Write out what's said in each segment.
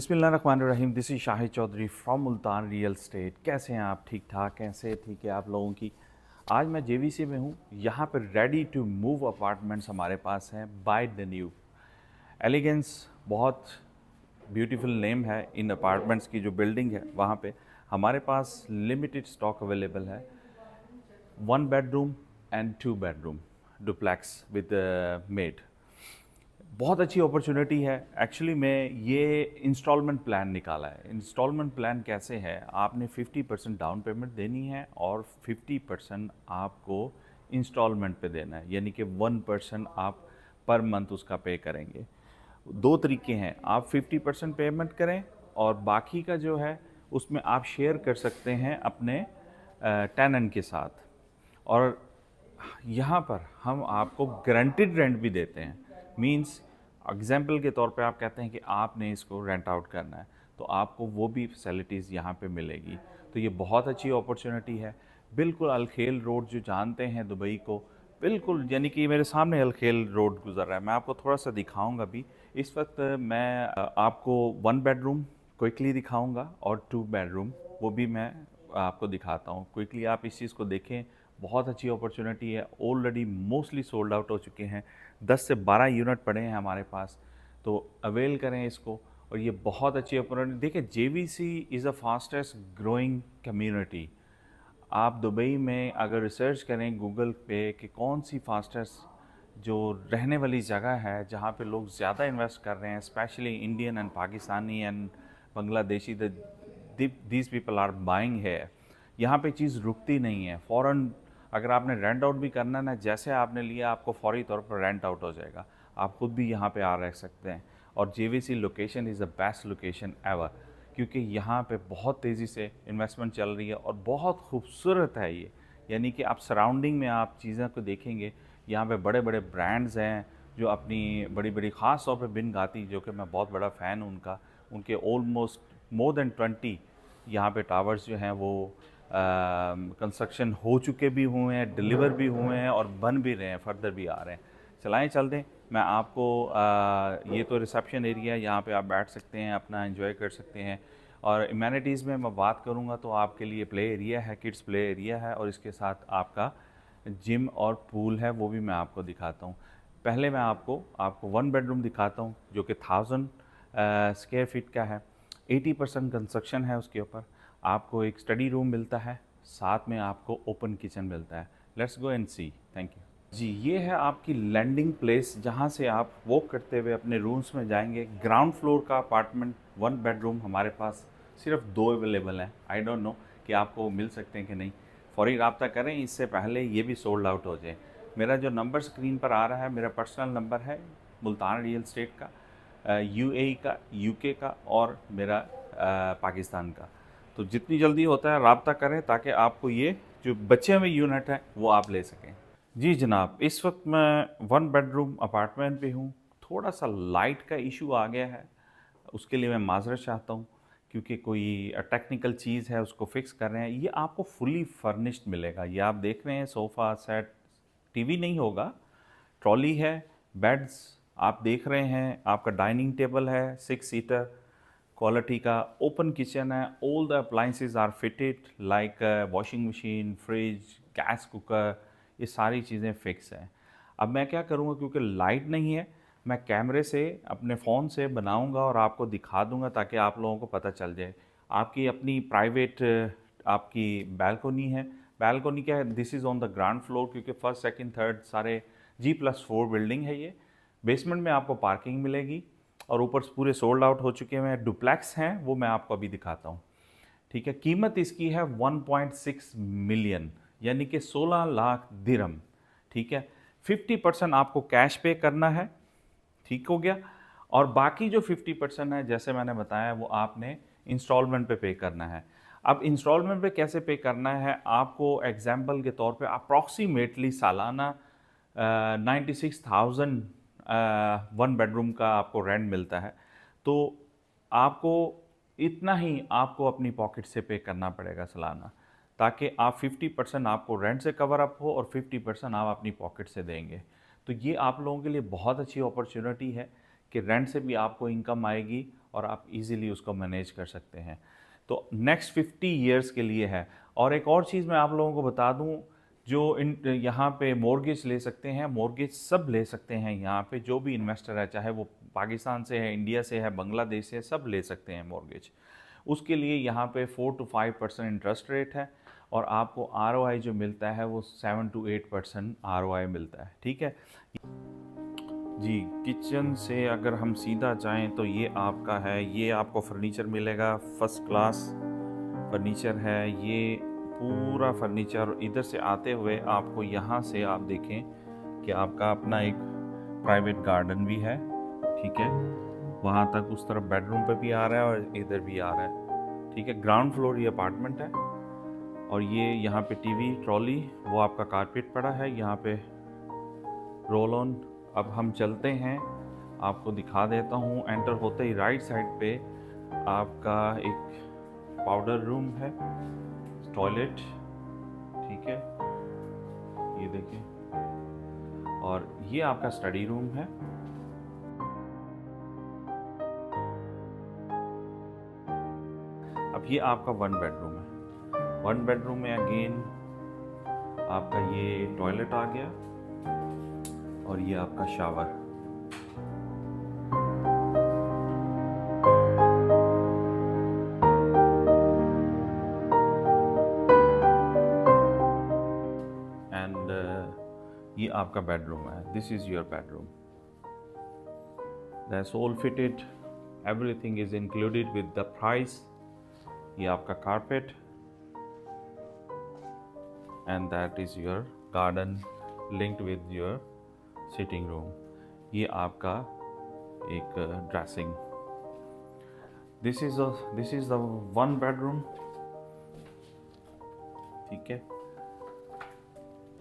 बिसमीम this is Shahid Chaudhary from Multan real estate. कैसे हैं आप? ठीक ठाक? कैसे ठीक है आप लोगों की? आज मैं जेवीसी में हूँ। यहाँ पर रेडी टू मूव अपार्टमेंट्स हमारे पास हैं। बाय द न्यू एलिगेंस बहुत ब्यूटीफुल नेम है इन अपार्टमेंट्स की जो बिल्डिंग है वहाँ पे। हमारे पास लिमिटेड स्टॉक अवेलेबल है। One bedroom and two bedroom duplex with maid बहुत अच्छी अपॉर्चुनिटी है। एक्चुअली मैं ये इंस्टॉलमेंट प्लान निकाला है। इंस्टॉलमेंट प्लान कैसे है? आपने 50 परसेंट डाउन पेमेंट देनी है और 50 परसेंट आपको इंस्टॉलमेंट पे देना है। यानी कि वन परसेंट आप पर मंथ उसका पे करेंगे। दो तरीके हैं। आप 50 परसेंट पेमेंट करें और बाकी का जो है, उसमें आप शेयर कर सकते हैं अपने टेनेंट के साथ। और यहाँ पर हम आपको गारंटिड रेंट भी देते हैं। मींस एग्ज़ाम्पल के तौर पे आप कहते हैं कि आपने इसको रेंट आउट करना है तो आपको वो भी फैसिलिटीज़ यहाँ पे मिलेगी। तो ये बहुत अच्छी अपॉर्चुनिटी है। बिल्कुल अलखेल रोड जो जानते हैं दुबई को, बिल्कुल, यानी कि मेरे सामने अलखेल रोड गुजर रहा है। मैं आपको थोड़ा सा दिखाऊँगा भी इस वक्त मैं आपको वन बेडरूम क्विकली दिखाऊँगा और टू बेडरूम वो भी मैं आपको दिखाता हूँ। क्विकली आप इस चीज़ को देखें, बहुत अच्छी अपॉर्चुनिटी है। ऑलरेडी मोस्टली सोल्ड आउट हो चुके हैं। 10 से 12 यूनिट पड़े हैं हमारे पास तो अवेल करें इसको। और ये बहुत अच्छी अपॉर्चुनिटी देखिए J C is a fastest growing community आप दुबई में अगर रिसर्च करें गूगल पे कि कौन सी फास्टेस्ट जो रहने वाली जगह है, जहाँ पे लोग ज़्यादा इन्वेस्ट कर रहे हैं specially Indian and Pakistani and Bangladeshi these people are buying है। यहाँ पे चीज़ रुकती नहीं है। फ़ौरन अगर आपने रेंट आउट भी करना ना, जैसे आपने लिया, आपको फौरी तौर पर रेंट आउट हो जाएगा। आप खुद भी यहाँ पे आ रह सकते हैं। और JVC location is the best location ever क्योंकि यहाँ पे बहुत तेज़ी से इन्वेस्टमेंट चल रही है और बहुत खूबसूरत है ये। यानी कि आप सराउंडिंग में आप चीज़ों को देखेंगे, यहाँ पे बड़े बड़े ब्रांड्स हैं जो अपनी बड़ी बड़ी ख़ास तौर पे बिन गाती जो कि मैं बहुत बड़ा फ़ैन हूँ उनका, उनके ऑलमोस्ट मोर देन ट्वेंटी यहाँ पे टावर्स जो हैं वो कंस्ट्रक्शन हो चुके भी हुए हैं डिलीवर भी हुए हैं और बन भी रहे हैं फर्दर भी आ रहे हैं। चलाएँ चल दें। मैं आपको आ, ये तो रिसेप्शन एरिया है यहाँ पर आप बैठ सकते हैं अपना एंजॉय कर सकते हैं। और इम्यूनिटीज़ में मैं बात करूँगा तो आपके लिए प्ले एरिया है किड्स प्ले एरिया है और इसके साथ आपका जिम और पूल है वो भी मैं आपको दिखाता हूँ। पहले मैं आपको आपको वन बेडरूम दिखाता हूँ जो कि थाउज़ेंड स्क्वेयर फीट का है। एटी परसेंट कंस्ट्रक्शन है उसके ऊपर। आपको एक स्टडी रूम मिलता है साथ में आपको ओपन किचन मिलता है। Let's go and see thank you जी ये है आपकी लैंडिंग प्लेस जहाँ से आप वॉक करते हुए अपने रूम्स में जाएँगे। ग्राउंड फ्लोर का अपार्टमेंट वन बेडरूम हमारे पास सिर्फ़ दो अवेलेबल हैं। आई डोंट नो कि आपको मिल सकते हैं कि नहीं। फौरी रबता करें इससे पहले ये भी सोल्ड आउट हो जाए। मेरा जो नंबर स्क्रीन पर आ रहा है मेरा पर्सनल नंबर है मुल्तान रियल स्टेट का यू uh, का यू का और मेरा uh, पाकिस्तान का। तो जितनी जल्दी होता है, रबता करें ताकि आपको ये जो बचे हुए यूनिट हैं, वो आप ले सकें। जी जनाब, इस वक्त मैं वन बेडरूम अपार्टमेंट पे हूँ। थोड़ा सा लाइट का इशू आ गया है। उसके लिए मैं माजरत चाहता हूँ, क्योंकि कोई टेक्निकल चीज़ है, उसको फिक्स कर रहे हैं। ये आपको फुली फर्निश्ड मिलेगा। ये आप देख रहे हैं सोफ़ा सेट टीवी नहीं होगा। ट्रॉली है बेड्स आप देख रहे हैं, आपका डाइनिंग टेबल है सिक्स सीटर क्वालिटी का ओपन किचन है। All the appliances are fitted like washing machine fridge gas cooker ये सारी चीज़ें फिक्स हैं। अब मैं क्या करूँगा, क्योंकि लाइट नहीं है, मैं कैमरे से, अपने फ़ोन से बनाऊँगा और आपको दिखा दूँगा ताकि आप लोगों को पता चल जाए। आपकी अपनी प्राइवेट आपकी बैल्कोनी है। बैल्कोनी क्या है? This is on the ground floor क्योंकि फ़र्स्ट सेकंड थर्ड सारे जी प्लस फोर बिल्डिंग है ये। बेसमेंट में आपको पार्किंग मिलेगी। और ऊपर पूरे सोल्ड आउट हो चुके हैं। डुप्लेक्स हैं, वो मैं आपको अभी दिखाता हूँ। ठीक है, कीमत इसकी है 1.6 मिलियन यानी कि 16 लाख दिरम ठीक है 50 परसेंट आपको कैश पे करना है। ठीक हो गया। और बाकी जो 50 परसेंट है, जैसे मैंने बताया, वो आपने इंस्टॉलमेंट पे पे करना है। अब इंस्टॉलमेंट पे कैसे पे करना है? आपको एग्ज़ाम्पल के तौर पे अप्रॉक्सीमेटली सालाना ninety six thousand one bedroom का आपको रेंट मिलता है। तो आपको इतना ही आपको अपनी पॉकेट से पे करना पड़ेगा सालाना, ताकि आप 50 परसेंट आपको रेंट से कवर अप हो और 50 परसेंट आप अपनी पॉकेट से देंगे। तो ये आप लोगों के लिए बहुत अच्छी अपॉर्चुनिटी है कि रेंट से भी आपको इनकम आएगी और आप इजीली उसको मैनेज कर सकते हैं। तो नेक्स्ट फिफ्टी ईयर्स के लिए है। और एक और चीज़ मैं आप लोगों को बता दूँ जो इन, यहाँ पे मॉर्गेज ले सकते हैं मॉर्गेज सब ले सकते हैं यहाँ पे, जो भी इन्वेस्टर है, चाहे वो पाकिस्तान से है, इंडिया से है, बांग्लादेश से है, सब ले सकते हैं मॉर्गेज उसके लिए यहाँ पे four to five percent interest rate है और आपको आरओआई जो मिलता है, वो seven to eight percent ROI मिलता है, ठीक है? जी किचन से अगर हम सीधा जाएँ तो ये आपका है, ये आपको फर्नीचर मिलेगा फ़र्स्ट क्लास फर्नीचर है, ये पूरा फर्नीचर इधर से आते हुए आपको यहाँ से आप देखें कि आपका अपना एक प्राइवेट गार्डन भी है, ठीक है? वहाँ तक उस तरफ़ बेडरूम पे भी आ रहा है और इधर भी आ रहा है, ठीक है? ग्राउंड फ्लोर ये अपार्टमेंट है और ये यहाँ पे टीवी ट्रॉली वो आपका कारपेट पड़ा है। यहाँ पे रोल ऑन अब हम चलते हैं। आपको दिखा देता हूँ एंटर होते ही राइट साइड पे आपका एक पाउडर रूम है। टॉयलेट, ठीक है? ये देखिए। और ये आपका स्टडी रूम है। अब ये आपका वन बेडरूम है। वन बेडरूम में अगेन आपका ये टॉयलेट आ गया और ये आपका शावर। आपका बेडरूम है. This is your bedroom that's all fitted everything is included with the price ये आपका carpet and that is your garden linked with your sitting room ये आपका एक dressing this is this is the one bedroom ठीक है?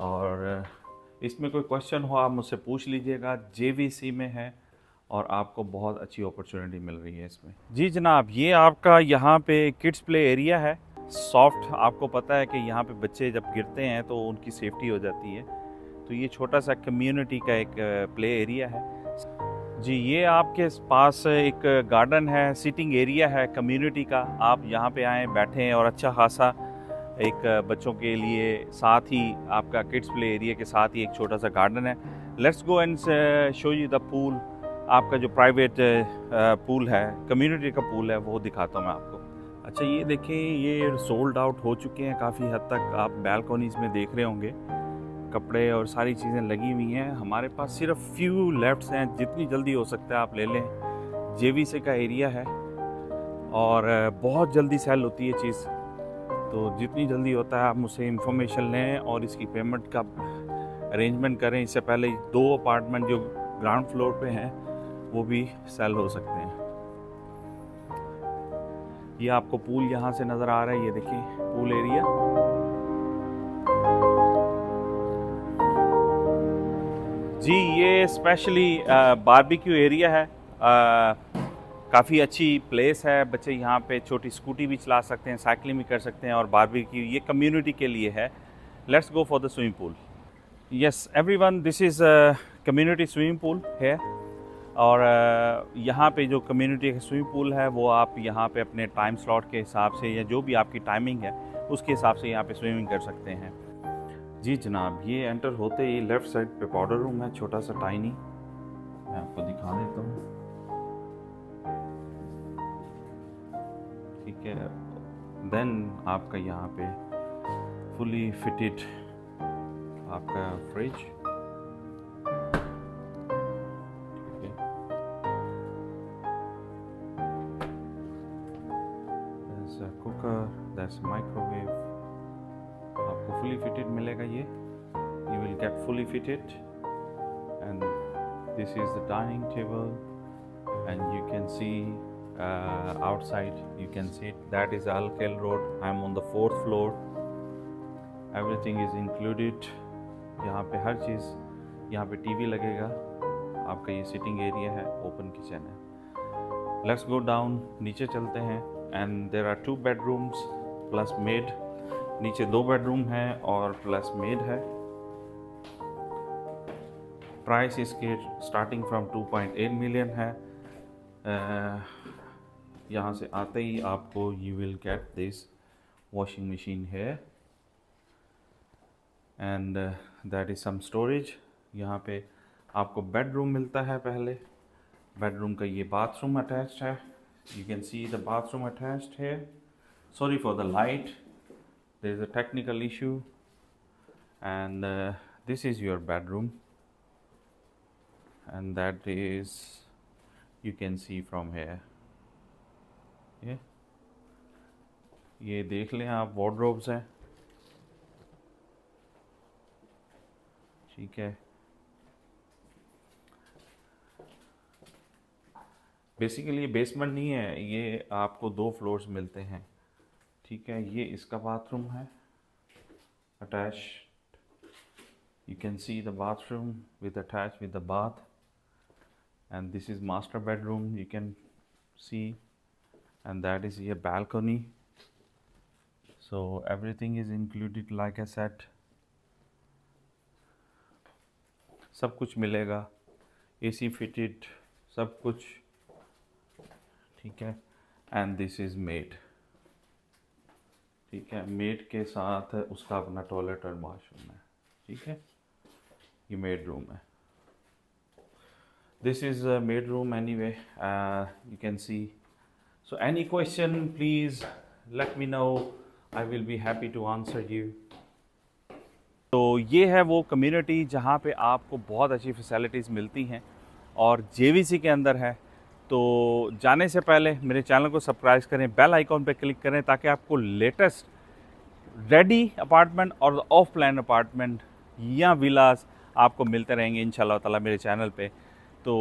और इसमें कोई क्वेश्चन हो, आप मुझसे पूछ लीजिएगा। जेवीसी में है और आपको बहुत अच्छी अपॉर्चुनिटी मिल रही है इसमें। जी जनाब, ये आपका यहाँ पे किड्स प्ले एरिया है। सॉफ्ट आपको पता है कि यहाँ पे बच्चे जब गिरते हैं तो उनकी सेफ्टी हो जाती है। तो ये छोटा सा कम्युनिटी का एक प्ले एरिया है। जी, ये आपके पास एक गार्डन है सिटिंग एरिया है कम्युनिटी का। आप यहाँ पे आएँ, बैठें और अच्छा खासा एक बच्चों के लिए साथ ही आपका किड्स प्ले एरिया के साथ ही एक छोटा सा गार्डन है let's go and show you the pool आपका जो प्राइवेट पूल है कम्युनिटी का पूल है, वो दिखाता हूँ मैं आपको। अच्छा ये देखें, ये सोल्ड आउट हो चुके हैं काफ़ी हद तक। आप बैलकोनीज में देख रहे होंगे। कपड़े और सारी चीज़ें लगी हुई हैं। हमारे पास सिर्फ़ फ्यू लेफ्ट्स हैं, जितनी जल्दी हो सकता है आप ले लें। जे का एरिया है और बहुत जल्दी सेल होती है चीज़। तो जितनी जल्दी होता है, आप मुझसे इंफॉर्मेशन लें और इसकी पेमेंट का अरेंजमेंट करें। इससे पहले दो अपार्टमेंट जो ग्राउंड फ्लोर पे हैं, वो भी सेल हो सकते हैं। ये आपको पूल यहाँ से नज़र आ रहा है, ये देखिए, पूल एरिया जी, ये स्पेशली बारबेक्यू एरिया है। काफ़ी अच्छी प्लेस है। बच्चे यहाँ पे छोटी स्कूटी भी चला सकते हैं साइकिलिंग भी कर सकते हैं और बारबी की ये कम्युनिटी के लिए है। Let's go for the swimming pool yes every one this is community swimming pool है और uh, यहाँ पे जो कम्युनिटी का स्विमिंग पूल है वो आप यहाँ पे अपने टाइम स्लॉट के हिसाब से या जो भी आपकी टाइमिंग है उसके हिसाब से यहाँ पे स्विमिंग कर सकते हैं। जी जनाब ये एंटर होते ही लेफ़्ट साइड पे पाउडर रूम है छोटा सा टाइनी मैं आपको दिखा देता हूँ। है देन आपका यहाँ पे फुली फिटेड आपका फ्रिज माइक्रोवेव आपको फुली फिटेड मिलेगा ये। You will get fully fitted and this is the dining table and you can see outside, you can see it. That is Alkel Road. I am on the fourth floor. Everything is included. यहाँ पे हर चीज़, यहाँ पे TV लगेगा। आपका ये sitting area है open kitchen है। Let's go down नीचे चलते हैं। And there are two bedrooms plus maid नीचे दो बेडरूम है और प्लस मेड है। प्राइस इसके स्टार्टिंग फ्रॉम 2.8 मिलियन है। यहाँ से आते ही आपको you will get this washing machine है and that is some storage यहाँ पे आपको बेडरूम मिलता है पहले. बेडरूम का ये बाथरूम अटैच्ड है. You can see the bathroom attached है sorry for the light there is a technical issue and this is your bedroom and that is, you can see from here. ये ये देख लें आप wardrobes हैं। ठीक है। बेसिकली ये बेसमेंट नहीं है, ये आपको दो फ्लोर्स मिलते हैं। ठीक है, ये इसका बाथरूम है attach you can see the bathroom with attach with the bath and this is master bedroom, you can see and that is your balcony so everything is included like I said सब कुछ मिलेगा AC fitted सब कुछ ठीक है and this is made ठीक है made के साथ उसका अपना टॉयलेट और वॉशरूम है ठीक है ये मेड रूम है this is a maid room anyway uh, you can see so any question, please let me know. I will be happy to answer you. तो ये है वो कम्युनिटी जहाँ पे आपको बहुत अच्छी फैसिलिटीज़ मिलती हैं और जेवीसी के अंदर है। तो जाने से पहले मेरे चैनल को सब्सक्राइब करें बेल आइकॉन पे क्लिक करें ताकि आपको लेटेस्ट रेडी अपार्टमेंट और ऑफ़ प्लान अपार्टमेंट या विलास आपको मिलते रहेंगे इन ताला मेरे चैनल पे। तो